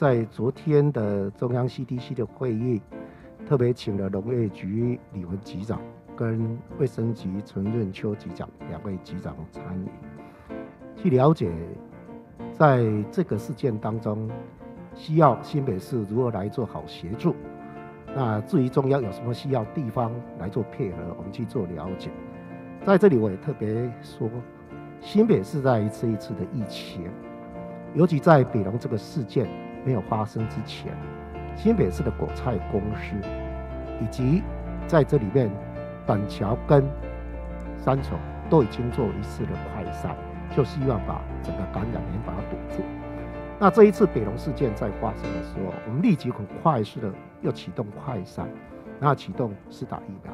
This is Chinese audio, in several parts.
在昨天的中央 CDC 的会议，特别请了农业局李文局长跟卫生局陈润秋局长两位局长参与，去了解在这个事件当中，需要新北市如何来做好协助。那至于中央有什么需要地方来做配合，我们去做了解。在这里我也特别说，新北市在一次一次的疫情，尤其在北龙这个事件。没有发生之前，新北市的果菜公司以及在这里面板桥跟三重都已经做一次的快筛，就希望把整个感染源把它堵住。那这一次北龙事件在发生的时候，我们立即很快速的又启动快筛，然后启动施打疫苗。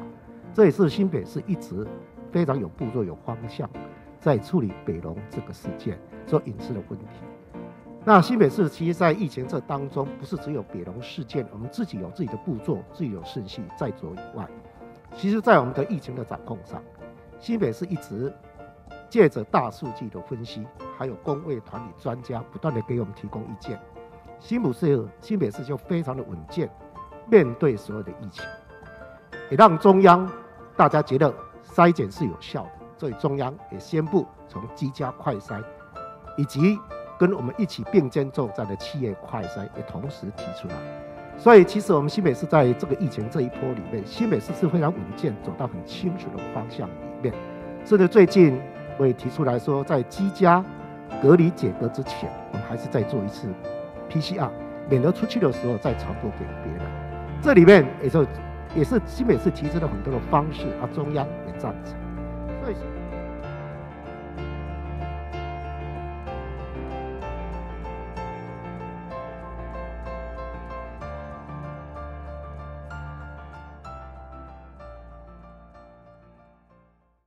这也是新北市一直非常有步骤、有方向，在处理北龙这个事件所引致的问题。那新北市其实，在疫情这当中，不是只有北龙事件，我们自己有自己的步骤，自己有顺序在做以外，其实，在我们的疫情的掌控上，新北市一直借着大数据的分析，还有工卫团体专家不断的给我们提供意见，新北市新北市就非常的稳健，面对所有的疫情，也让中央大家觉得筛检是有效的，所以中央也宣布从居家快筛以及跟我们一起并肩作战的企业快筛也同时提出来，所以其实我们新北市在这个疫情这一波里面，新北市是非常稳健，走到很清楚的方向里面。甚至最近我也提出来说，在居家隔离解隔之前，我们还是再做一次 PCR，免得出去的时候再传播给别人。这里面也就也是新北市提出了很多的方式，啊，中央也赞成。所以。